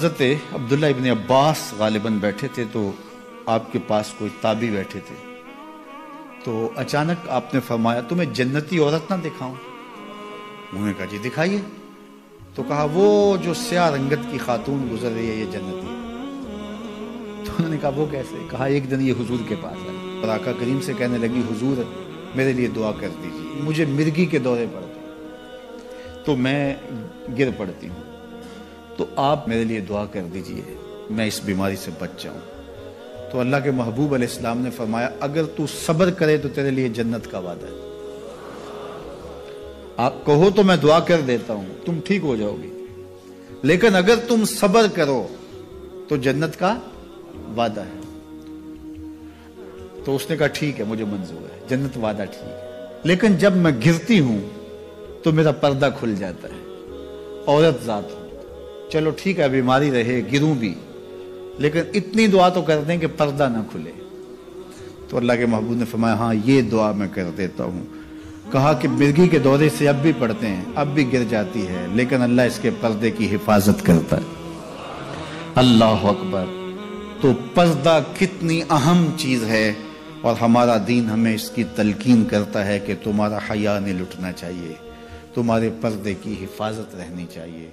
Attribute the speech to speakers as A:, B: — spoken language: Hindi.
A: हज़रत अब्दुल्ला इबन अब्बास गालिबन बैठे थे तो आपके पास कोई ताबी बैठे थे। तो अचानक आपने फरमाया, तुम्हें जन्नती औरत ना दिखाऊँ? उन्होंने कहा, जी दिखाइए। तो कहा, वो जो स्या रंगत की खातून गुजर रही है, ये जन्नती तो उन्होंने कहा, वो कैसे? कहा, एक दिन ये हुजूर के पास आई और आका करीम से कहने लगी, हुजूर, मेरे लिए दुआ कर दीजिए। मुझे मिर्गी के दौरे पड़ते तो मैं गिर पड़ती हूँ। तो आप मेरे लिए दुआ कर दीजिए, मैं इस बीमारी से बच जाऊँ। तो अल्लाह के महबूब इस्लाम ने फरमाया, अगर तू सब्र करे तो तेरे लिए जन्नत का वादा है। आप कहो तो मैं दुआ कर देता हूँ, तुम ठीक हो जाओगी। लेकिन अगर तुम सब्र करो तो जन्नत का वादा है। तो उसने कहा, ठीक है, मुझे मंजूर है। जन्नत वादा ठीक है। लेकिन जब मैं गिरती हूँ तो मेरा पर्दा खुल जाता है, औरत जात चलो ठीक है, बीमारी रहे, गिरूं भी। लेकिन इतनी दुआ तो कर दें कि पर्दा ना खुले। तो अल्लाह के महबूब ने फरमाया हाँ ये दुआ मैं कर देता हूँ। कहा कि मिर्गी के दौरे से अब भी पड़ते हैं, अब भी गिर जाती है, लेकिन अल्लाह इसके पर्दे की हिफाजत करता है। अल्लाह अकबर तो पर्दा कितनी अहम चीज़ है, और हमारा दीन हमें इसकी तलकीन करता है कि तुम्हारा हया नहीं लुटना चाहिए, तुम्हारे पर्दे की हिफाजत रहनी चाहिए।